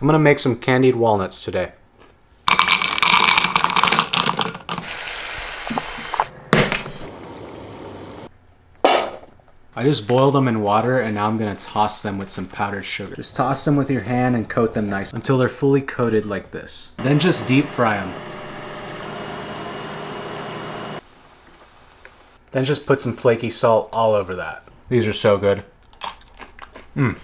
I'm gonna make some candied walnuts today. I just boiled them in water and now I'm gonna toss them with some powdered sugar. Just toss them with your hand and coat them nice until they're fully coated like this. Then just deep fry them. Then just put some flaky salt all over that. These are so good. Mmm.